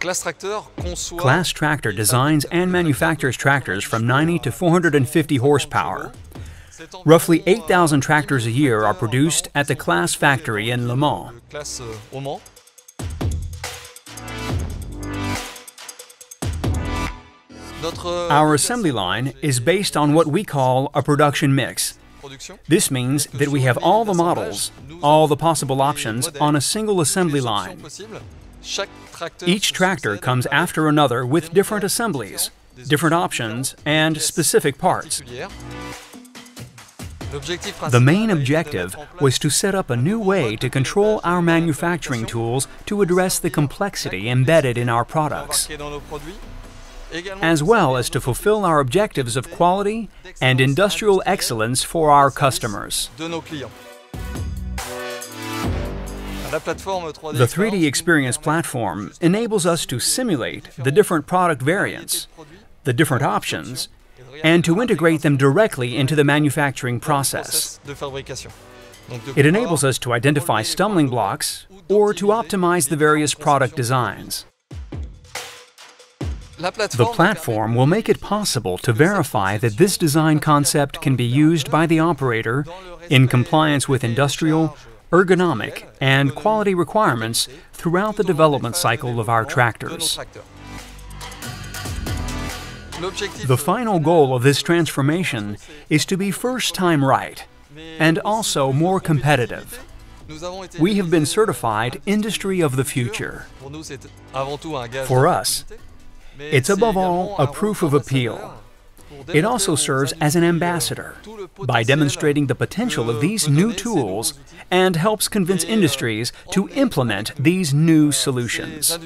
CLAAS Tractor designs and manufactures tractors from 90 to 450 horsepower. Roughly 8,000 tractors a year are produced at the CLAAS factory in Le Mans. Our assembly line is based on what we call a production mix. This means that we have all the models, all the possible options on a single assembly line. Each tractor comes after another with different assemblies, different options, and specific parts. The main objective was to set up a new way to control our manufacturing tools to address the complexity embedded in our products, as well as to fulfill our objectives of quality and industrial excellence for our customers. The 3DEXPERIENCE platform enables us to simulate the different product variants, the different options, and to integrate them directly into the manufacturing process. It enables us to identify stumbling blocks or to optimize the various product designs. The platform will make it possible to verify that this design concept can be used by the operator in compliance with industrial, ergonomic, and quality requirements throughout the development cycle of our tractors. The final goal of this transformation is to be first time right and also more competitive. We have been certified Industry of the Future. For us, it's above all a proof of appeal. It also serves as an ambassador by demonstrating the potential of these new tools and helps convince industries to implement these new solutions.